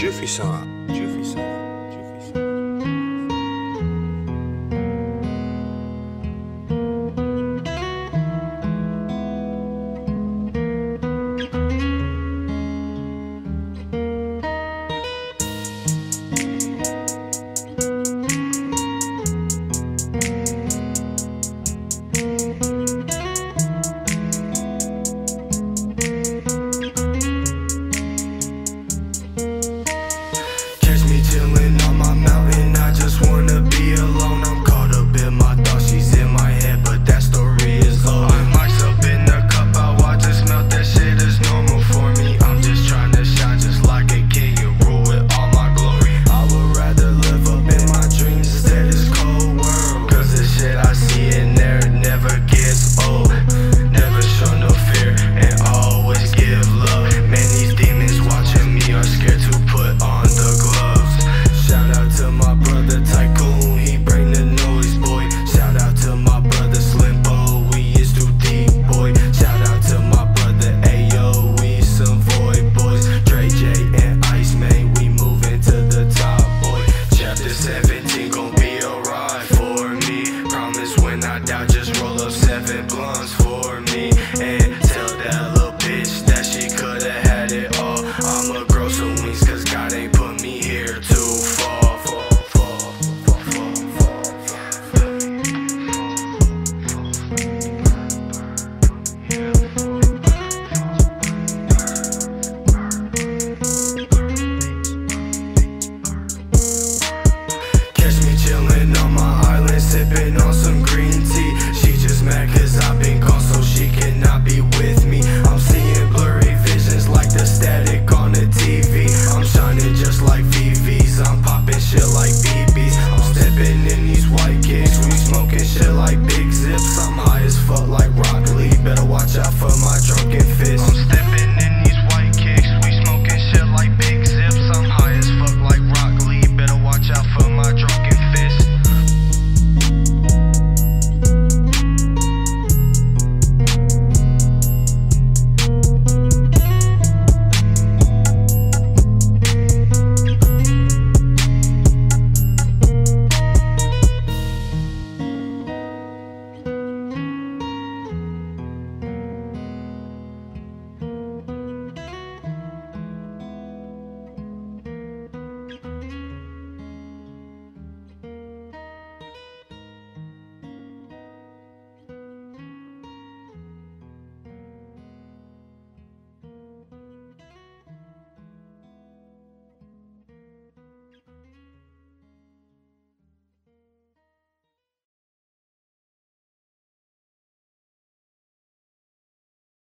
Je fais ça. ones for me And tell that little bitch that she coulda had it all I'ma grow some wings cause God ain't put me here to fall, fall, fall, fall, fall, fall, fall. Catch me chillin' on my island sippin' on some